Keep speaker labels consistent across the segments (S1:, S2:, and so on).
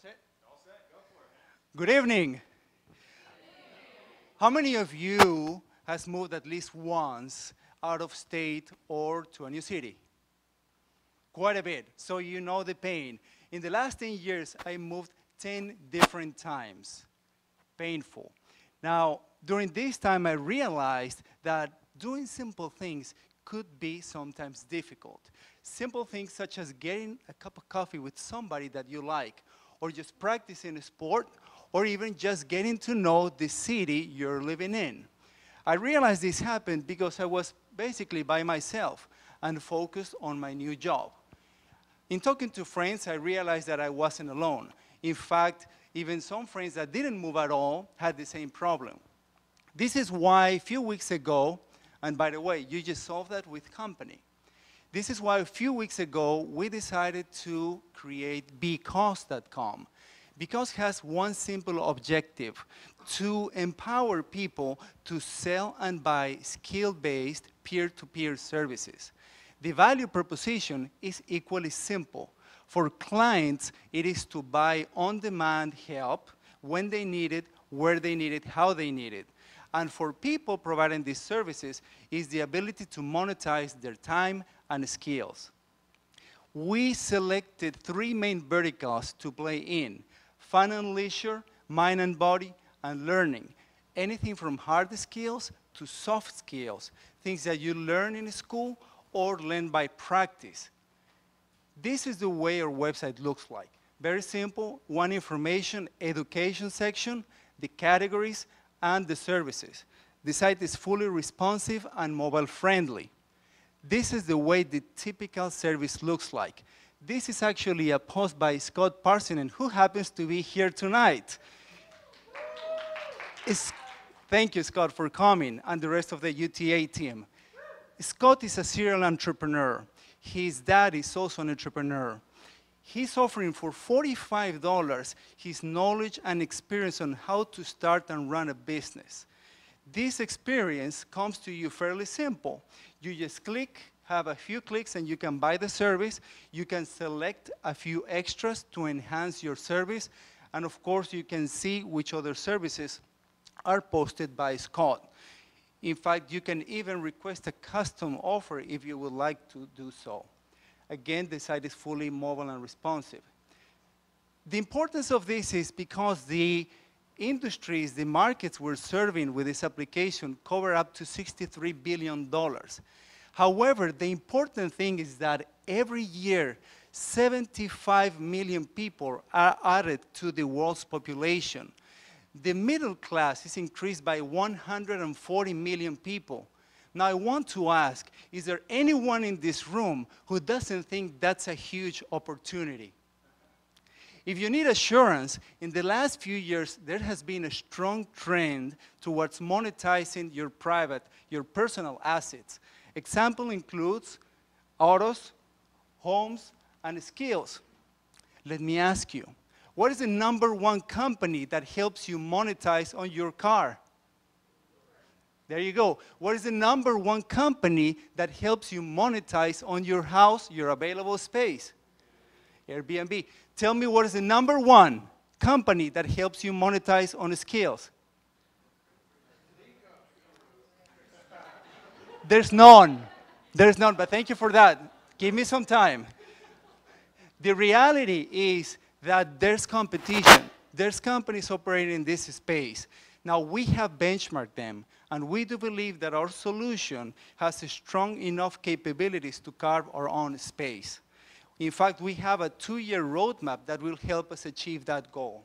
S1: set? Good evening. How many of you has moved at least once out of state or to a new city? Quite a bit. So you know the pain. In the last 10 years, I moved 10 different times. Painful. Now, during this time, I realized that doing simple things could be sometimes difficult. Simple things such as getting a cup of coffee with somebody that you like, or just practicing a sport, or even just getting to know the city you're living in. I realized this happened because I was basically by myself and focused on my new job. In talking to friends, I realized that I wasn't alone. In fact, even some friends that didn't move at all had the same problem. This is why a few weeks ago, and by the way, you just solved that with company. This is why a few weeks ago we decided to create Beecose.com. Beecose has one simple objective to empower people to sell and buy skill based peer to peer services. The value proposition is equally simple. For clients, it is to buy on demand help when they need it, where they need it, how they need it. And for people providing these services, is the ability to monetize their time and skills. We selected three main verticals to play in fun and leisure, mind and body, and learning. Anything from hard skills to soft skills, things that you learn in school or learn by practice. This is the way our website looks like. Very simple, one information, education section, the categories, and the services. The site is fully responsive and mobile friendly. This is the way the typical service looks like. This is actually a post by Scott Parsinen, who happens to be here tonight. It's, thank you, Scott, for coming, and the rest of the UTA team. Scott is a serial entrepreneur. His dad is also an entrepreneur. He's offering for $45 his knowledge and experience on how to start and run a business. This experience comes to you fairly simple. You just click, have a few clicks, and you can buy the service. You can select a few extras to enhance your service. And of course, you can see which other services are posted by Scott. In fact, you can even request a custom offer if you would like to do so. Again, the site is fully mobile and responsive. The importance of this is because the industries, the markets we're serving with this application cover up to $63 billion. However, the important thing is that every year, 75 million people are added to the world's population. The middle class is increased by 140 million people. Now, I want to ask is there anyone in this room who doesn't think that's a huge opportunity? If you need assurance, in the last few years, there has been a strong trend towards monetizing your private, your personal assets. Example includes autos, homes, and skills. Let me ask you, what is the number one company that helps you monetize on your car? There you go. What is the number one company that helps you monetize on your house, your available space? Airbnb. Tell me what is the number one company that helps you monetize on skills? There's none. There's none, but thank you for that. Give me some time. The reality is that there's competition. There's companies operating in this space. Now, we have benchmarked them, and we do believe that our solution has strong enough capabilities to carve our own space. In fact, we have a two-year roadmap that will help us achieve that goal.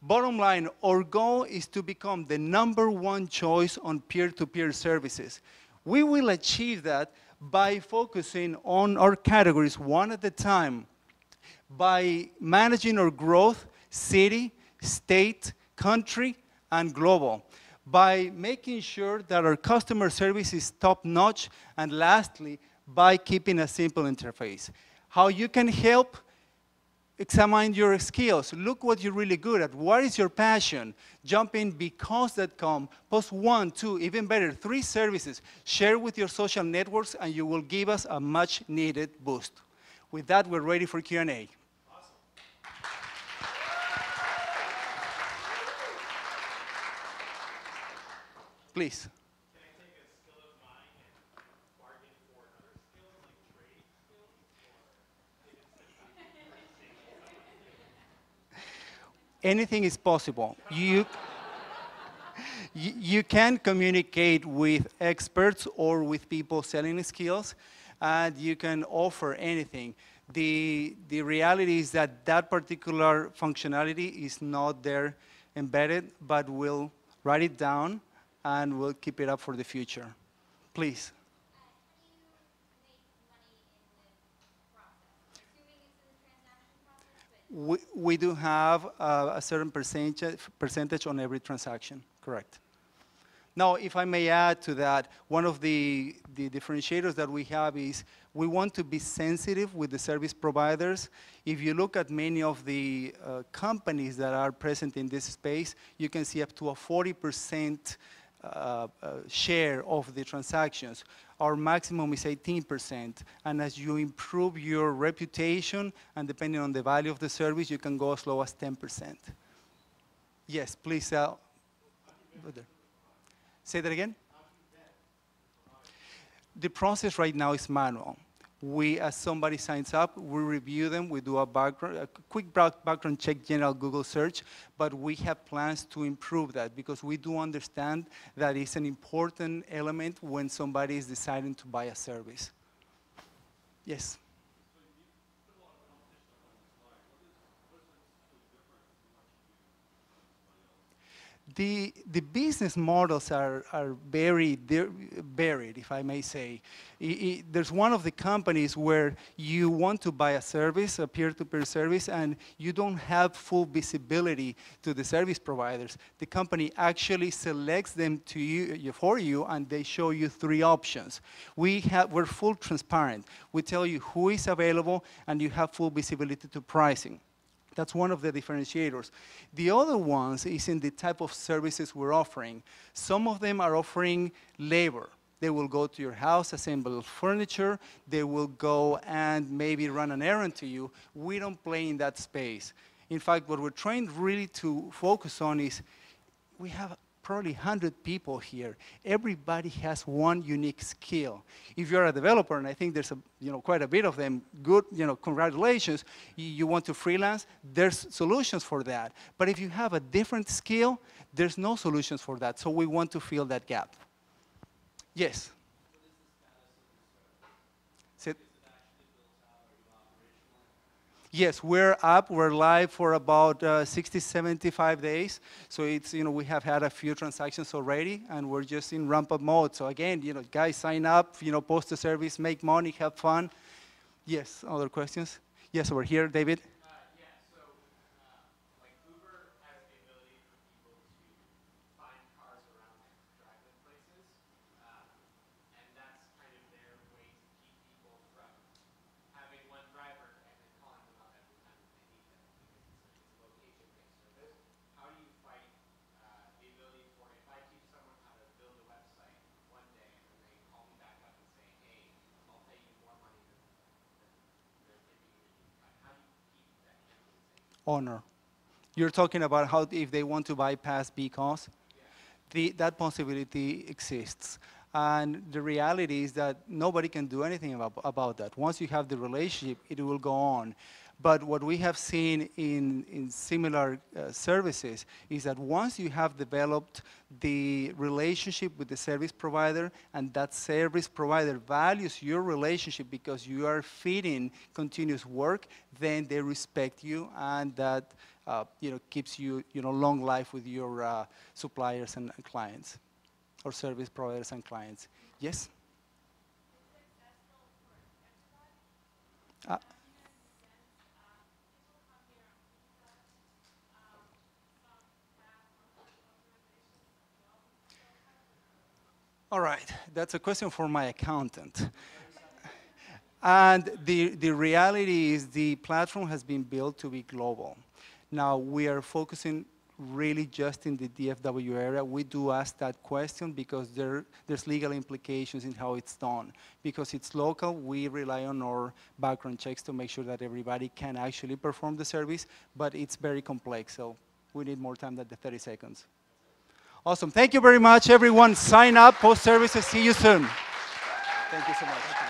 S1: Bottom line, our goal is to become the number one choice on peer-to-peer -peer services. We will achieve that by focusing on our categories one at a time, by managing our growth, city, state, country, and global, by making sure that our customer service is top notch, and lastly, by keeping a simple interface. How you can help examine your skills. Look what you're really good at. What is your passion? Jump in Beecose.com, post one, two, even better, three services. Share with your social networks, and you will give us a much needed boost. With that, we're ready for Q&A. Please.
S2: Can I take a skill of mine and bargain for another skill, like trade skills, or
S1: anything is possible. You, you can communicate with experts or with people selling skills, and you can offer anything. The, the reality is that that particular functionality is not there embedded, but we'll write it down and we'll keep it up for the future. Please. We, we do have uh, a certain percentage, percentage on every transaction, correct. Now, if I may add to that, one of the, the differentiators that we have is we want to be sensitive with the service providers. If you look at many of the uh, companies that are present in this space, you can see up to a 40% uh, uh, share of the transactions. Our maximum is 18%. And as you improve your reputation, and depending on the value of the service, you can go as low as 10%. Yes, please. Uh, Say that again? The process right now is manual. We, as somebody signs up, we review them, we do a background, a quick background check, general Google search, but we have plans to improve that because we do understand that it's an important element when somebody is deciding to buy a service. Yes? The, the business models are, are very varied, if I may say. I, I, there's one of the companies where you want to buy a service, a peer-to-peer -peer service, and you don't have full visibility to the service providers. The company actually selects them to you, for you, and they show you three options. We have, we're full transparent. We tell you who is available, and you have full visibility to pricing. That's one of the differentiators. The other ones is in the type of services we're offering. Some of them are offering labor. They will go to your house, assemble furniture. They will go and maybe run an errand to you. We don't play in that space. In fact, what we're trying really to focus on is we have probably 100 people here. Everybody has one unique skill. If you're a developer, and I think there's a, you know, quite a bit of them, good, you know, congratulations. You, you want to freelance, there's solutions for that. But if you have a different skill, there's no solutions for that. So we want to fill that gap. Yes? Yes, we're up. We're live for about uh, 60, 75 days. So it's, you know, we have had a few transactions already, and we're just in ramp-up mode. So again, you know, guys, sign up, you know, post a service, make money, have fun. Yes, other questions? Yes, over here, David. Owner. You're talking about how if they want to bypass Beecose, the, that possibility exists. And the reality is that nobody can do anything about, about that. Once you have the relationship, it will go on. But what we have seen in, in similar uh, services is that once you have developed the relationship with the service provider and that service provider values your relationship because you are feeding continuous work, then they respect you and that uh, you know, keeps you, you know, long life with your uh, suppliers and clients or service providers and clients. Yes? Uh, All right, that's a question for my accountant. and the, the reality is the platform has been built to be global. Now, we are focusing really just in the DFW area. We do ask that question because there, there's legal implications in how it's done. Because it's local, we rely on our background checks to make sure that everybody can actually perform the service, but it's very complex, so we need more time than the 30 seconds. Awesome. Thank you very much, everyone. Sign up post services. See you soon. Thank you so much.